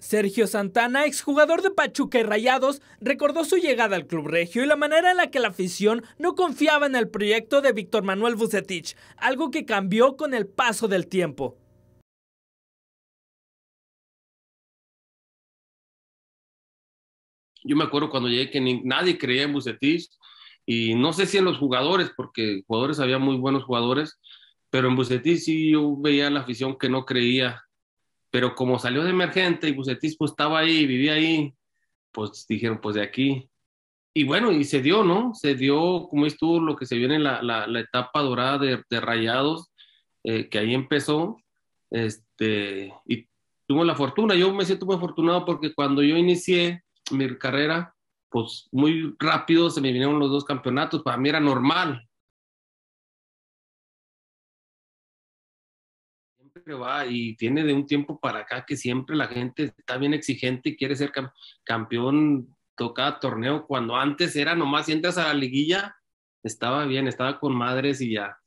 Sergio Santana, exjugador de Pachuca y Rayados, recordó su llegada al Club Regio y la manera en la que la afición no confiaba en el proyecto de Víctor Manuel Bucetich, algo que cambió con el paso del tiempo. Yo me acuerdo cuando llegué que nadie creía en Bucetich y no sé si en los jugadores, porque jugadores había muy buenos jugadores, pero en Bucetich sí yo veía la afición que no creía pero como salió de emergente y Bucetis pues estaba ahí, vivía ahí, pues dijeron, pues de aquí. Y bueno, y se dio, ¿no? Se dio, como estuvo lo que se viene la, la, la etapa dorada de, de Rayados, eh, que ahí empezó, este, y tuvo la fortuna. Yo me siento muy afortunado porque cuando yo inicié mi carrera, pues muy rápido se me vinieron los dos campeonatos, para mí era normal, y tiene de un tiempo para acá que siempre la gente está bien exigente y quiere ser campeón toca torneo, cuando antes era nomás si entras a la liguilla, estaba bien, estaba con madres y ya.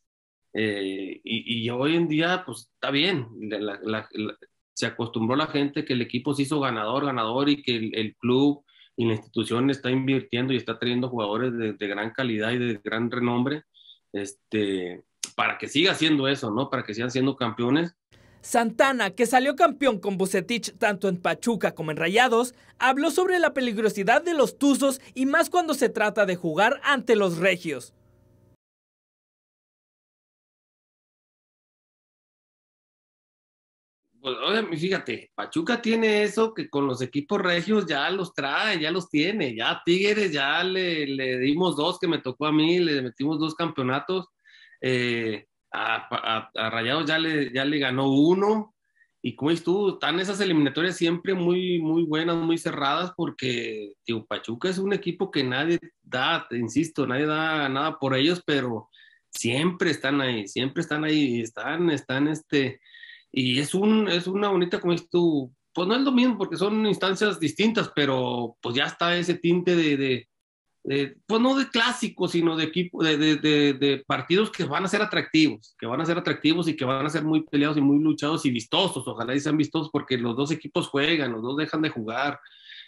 Eh, y, hoy en día, pues está bien, se acostumbró la gente que el equipo se hizo ganador, ganador y que el, club y la institución está invirtiendo y está trayendo jugadores de, de gran calidad y de gran renombre. Este, para que siga haciendo eso, ¿no? Para que sigan siendo campeones. Santana, que salió campeón con Bucetich tanto en Pachuca como en Rayados, habló sobre la peligrosidad de los Tuzos y más cuando se trata de jugar ante los Regios. Pues, oye, fíjate, Pachuca tiene eso que con los equipos regios ya los trae, ya los tiene, ya Tigres ya le, le dimos dos que me tocó a mí, le metimos dos campeonatos eh, a, Rayados ya le, ya le ganó uno. Y como dices tú, están esas eliminatorias siempre muy, muy buenas, muy cerradas, porque tío, Pachuca es un equipo que nadie da, te insisto, nadie da nada por ellos, pero siempre están ahí, siempre están ahí, están, están, este, y es, un, es una bonita, como dices tú, pues no es lo mismo porque son instancias distintas, pero pues ya está ese tinte de, pues no de clásicos, sino de, equipo, de, de, de, partidos que van a ser atractivos, que van a ser atractivos y que van a ser muy peleados y muy luchados y vistosos. Ojalá y sean vistosos porque los dos equipos juegan, los dos dejan de jugar.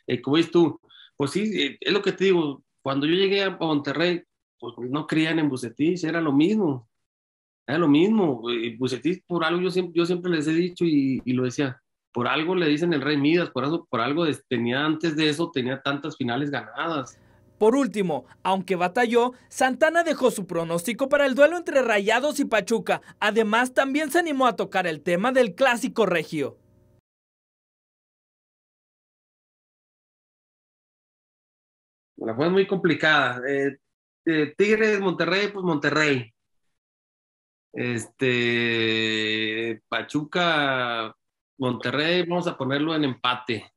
Eh, como ves tú, pues sí, eh, es lo que te digo. Cuando yo llegué a Monterrey, pues no creían en Bucetich, era lo mismo. Era lo mismo. Bucetich, por algo, yo siempre, yo siempre les he dicho y, y, lo decía, por algo le dicen el Rey Midas, por, eso, por algo tenía antes de eso, tenía tantas finales ganadas por último, aunque batalló, Santana dejó su pronóstico para el duelo entre Rayados y Pachuca. Además, también se animó a tocar el tema del clásico regio. La fue muy complicada. Eh, Tigres, Monterrey, pues Monterrey. Este, Pachuca, Monterrey, vamos a ponerlo en empate.